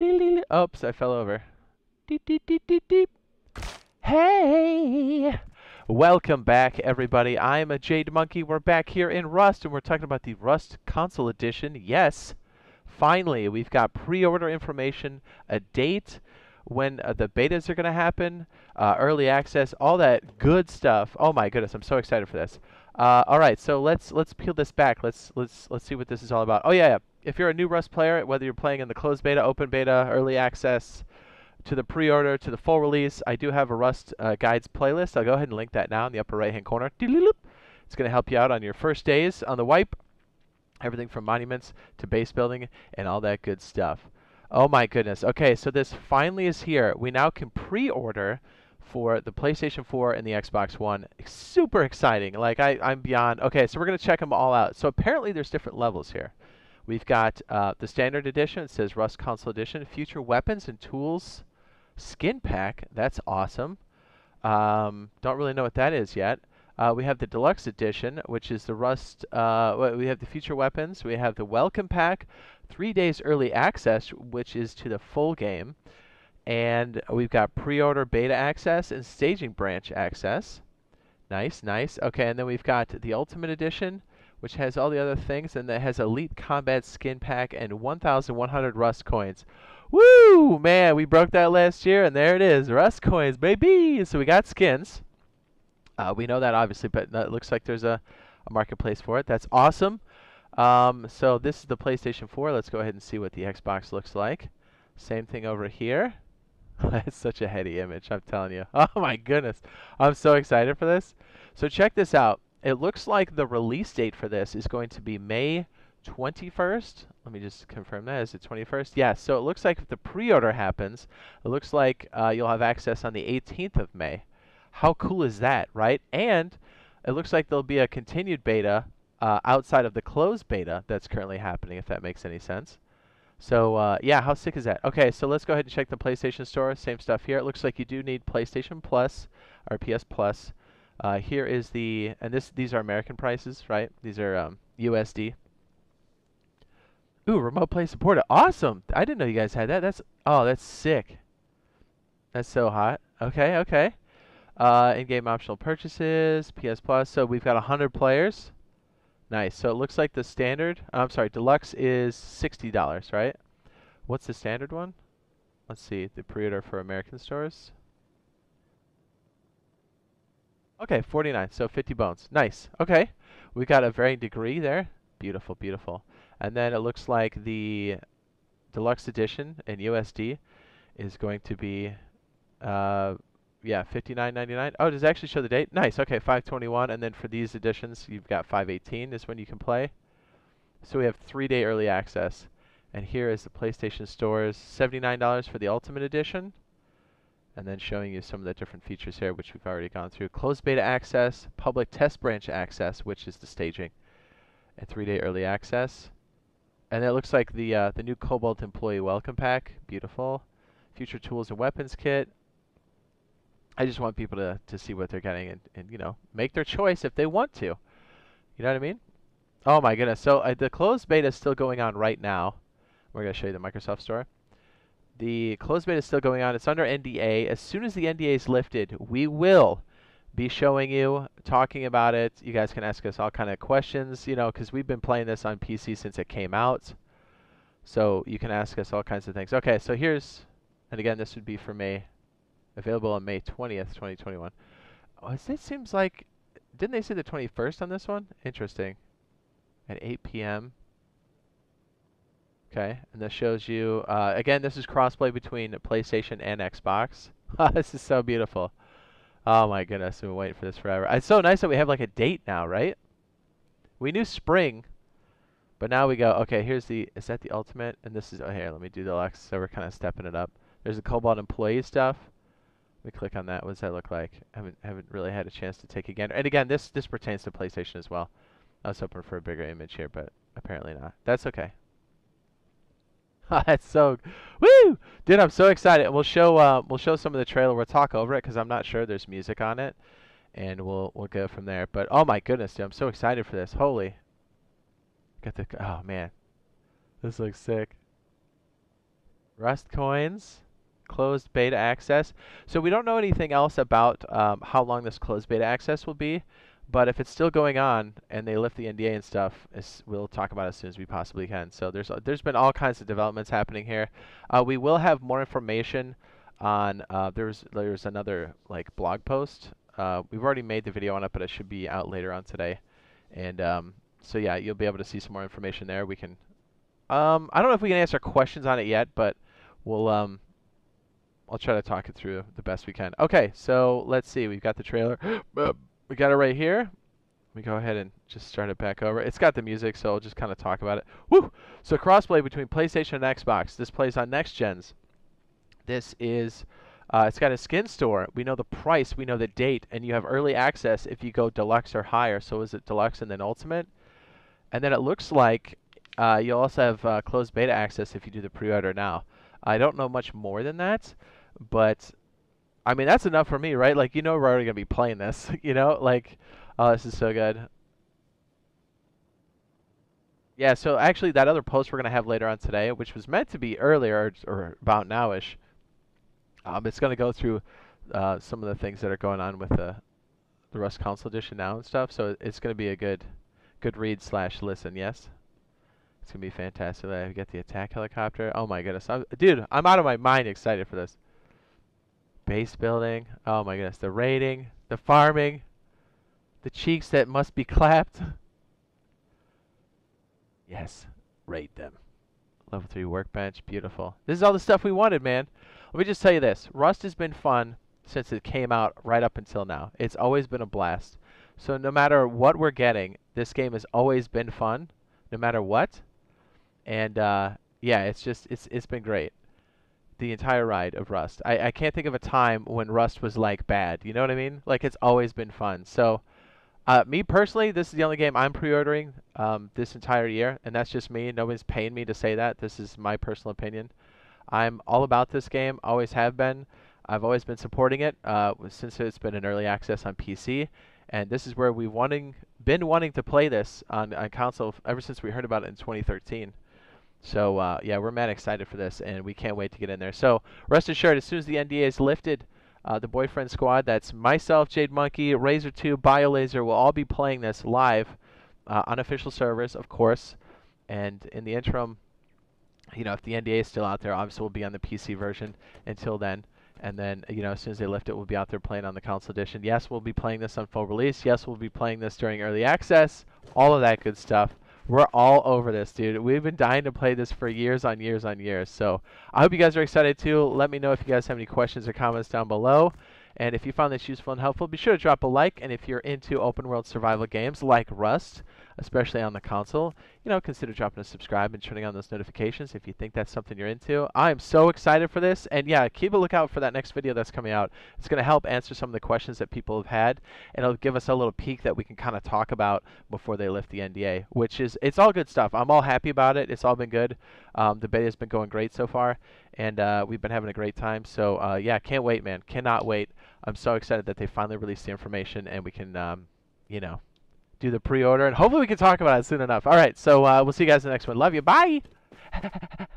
Oops, I fell over. Hey! Welcome back, everybody. I'm a Jade Monkey. We're back here in Rust, and we're talking about the Rust Console Edition. Yes, finally, we've got pre-order information, a date, when uh, the betas are going to happen, uh, early access, all that good stuff. Oh my goodness, I'm so excited for this. Uh, all right, so let's let's peel this back. Let's let's let's see what this is all about. Oh yeah, yeah. If you're a new Rust player, whether you're playing in the closed beta, open beta, early access, to the pre-order, to the full release, I do have a Rust uh, guides playlist. I'll go ahead and link that now in the upper right-hand corner. It's going to help you out on your first days on the wipe. Everything from monuments to base building and all that good stuff. Oh my goodness. Okay, so this finally is here. We now can pre-order for the PlayStation 4 and the Xbox One. Super exciting. Like I, I'm beyond. Okay, so we're gonna check them all out. So apparently there's different levels here. We've got uh, the standard edition. It says Rust Console Edition. Future weapons and tools skin pack. That's awesome. Um, don't really know what that is yet. Uh, we have the deluxe edition, which is the Rust. Uh, we have the future weapons. We have the welcome pack, three days early access, which is to the full game. And we've got pre-order beta access and staging branch access. Nice, nice. Okay, and then we've got the Ultimate Edition, which has all the other things, and that has Elite Combat Skin Pack and 1,100 Rust coins. Woo! Man, we broke that last year, and there it is. Rust coins, baby! So we got skins. Uh, we know that, obviously, but it looks like there's a, a marketplace for it. That's awesome. Um, so this is the PlayStation 4. Let's go ahead and see what the Xbox looks like. Same thing over here. That's such a heady image, I'm telling you. Oh my goodness. I'm so excited for this. So check this out. It looks like the release date for this is going to be May 21st. Let me just confirm that. Is it 21st? Yes. Yeah, so it looks like if the pre-order happens, it looks like uh, you'll have access on the 18th of May. How cool is that, right? And it looks like there'll be a continued beta uh, outside of the closed beta that's currently happening, if that makes any sense. So uh, yeah, how sick is that? Okay, so let's go ahead and check the PlayStation Store. Same stuff here. It looks like you do need PlayStation Plus or PS Plus. Uh, here is the and this these are American prices, right? These are um, USD. Ooh, remote play supported. Awesome! I didn't know you guys had that. That's oh, that's sick. That's so hot. Okay, okay. Uh, in-game optional purchases, PS Plus. So we've got 100 players. Nice. So it looks like the standard, I'm sorry, deluxe is $60, right? What's the standard one? Let's see, the pre-order for American stores. Okay, 49, so 50 bones. Nice. Okay. We got a varying degree there. Beautiful, beautiful. And then it looks like the deluxe edition in USD is going to be uh, yeah, fifty nine ninety nine. Oh, does it actually show the date? Nice. Okay, five twenty one, and then for these editions, you've got five eighteen is when you can play. So we have three day early access, and here is the PlayStation Store's seventy nine dollars for the Ultimate Edition, and then showing you some of the different features here, which we've already gone through. Closed beta access, public test branch access, which is the staging, and three day early access. And it looks like the uh, the new Cobalt Employee Welcome Pack, beautiful. Future Tools and Weapons Kit, I just want people to, to see what they're getting and, and, you know, make their choice if they want to. You know what I mean? Oh my goodness. So uh, the closed beta is still going on right now. We're going to show you the Microsoft Store. The closed beta is still going on. It's under NDA. As soon as the NDA is lifted, we will be showing you, talking about it. You guys can ask us all kind of questions, you know, because we've been playing this on PC since it came out. So you can ask us all kinds of things. Okay, so here's, and again, this would be for May Available on May 20th, 2021. Oh, it seems like, didn't they say the 21st on this one? Interesting. At 8 p.m. Okay, and this shows you, uh, again, this is crossplay between PlayStation and Xbox. this is so beautiful. Oh my goodness, we've been waiting for this forever. It's so nice that we have like a date now, right? We knew spring, but now we go, okay, here's the, is that the ultimate? And this is, oh here, let me do the Deluxe, so we're kind of stepping it up. There's the Cobalt employee stuff. Let me click on that. What does that look like? I haven't haven't really had a chance to take a gander. And again, this this pertains to PlayStation as well. I was hoping for a bigger image here, but apparently not. That's okay. That's so, woo, dude! I'm so excited. We'll show uh, we'll show some of the trailer. We'll talk over it because I'm not sure there's music on it, and we'll we'll go from there. But oh my goodness, dude! I'm so excited for this. Holy, got the oh man, this looks sick. Rust coins, closed beta access. So we don't know anything else about um, how long this closed beta access will be, but if it's still going on and they lift the NDA and stuff, we'll talk about it as soon as we possibly can. So there's uh, there's been all kinds of developments happening here. Uh, we will have more information on uh, there's there's another like blog post. Uh, we've already made the video on it, but it should be out later on today. And um, so yeah, you'll be able to see some more information there. We can um, I don't know if we can answer questions on it yet, but we'll um, I'll try to talk it through the best we can. Okay, so let's see. We've got the trailer. we got it right here. Let me go ahead and just start it back over. It's got the music, so I'll just kind of talk about it. Woo! So crossplay between PlayStation and Xbox. This plays on next gens. This is, uh, it's got a skin store. We know the price, we know the date, and you have early access if you go deluxe or higher. So is it deluxe and then ultimate? And then it looks like uh, you'll also have uh, closed beta access if you do the pre-order now. I don't know much more than that, but I mean that's enough for me, right? Like you know we're already gonna be playing this, you know? Like, oh, this is so good. Yeah, so actually that other post we're gonna have later on today, which was meant to be earlier or about nowish, um, it's gonna go through uh, some of the things that are going on with the the Rust Console Edition now and stuff. So it's gonna be a good good read slash listen. Yes. It's gonna be fantastic. I get the attack helicopter. Oh my goodness, I'm, dude! I'm out of my mind excited for this. Base building. Oh my goodness, the raiding, the farming, the cheeks that must be clapped. Yes, raid them. Level three workbench, beautiful. This is all the stuff we wanted, man. Let me just tell you this: Rust has been fun since it came out right up until now. It's always been a blast. So no matter what we're getting, this game has always been fun, no matter what and uh, yeah, it's just it's it's been great. The entire ride of Rust. I, I can't think of a time when Rust was like bad. You know what I mean? Like it's always been fun. So, uh, me personally, this is the only game I'm pre-ordering um, this entire year, and that's just me. Nobody's paying me to say that. This is my personal opinion. I'm all about this game. Always have been. I've always been supporting it uh, since it's been in early access on PC, and this is where we've wanting been wanting to play this on, on console ever since we heard about it in 2013. So uh, yeah, we're mad excited for this, and we can't wait to get in there. So rest assured, as soon as the NDA is lifted, uh, the Boyfriend Squad, that's myself, Jade Monkey, Razor2, BioLaser, will all be playing this live uh, on official servers, of course. And in the interim, you know, if the NDA is still out there, obviously we'll be on the PC version until then. And then, you know, as soon as they lift it, we'll be out there playing on the console edition. Yes, we'll be playing this on full release. Yes, we'll be playing this during early access. All of that good stuff. We're all over this, dude. We've been dying to play this for years on years on years. So I hope you guys are excited too. Let me know if you guys have any questions or comments down below. And if you found this useful and helpful, be sure to drop a like. And if you're into open world survival games like Rust, especially on the console, you know, consider dropping a subscribe and turning on those notifications if you think that's something you're into. I am so excited for this. And yeah, keep a lookout for that next video that's coming out. It's going to help answer some of the questions that people have had. And it'll give us a little peek that we can kind of talk about before they lift the NDA, which is, it's all good stuff. I'm all happy about it. It's all been good. Um, the beta has been going great so far. And uh, we've been having a great time. So uh, yeah, can't wait, man. Cannot wait. I'm so excited that they finally released the information and we can, um, you know, do the pre-order, and hopefully we can talk about it soon enough. All right, so uh, we'll see you guys in the next one. Love you. Bye.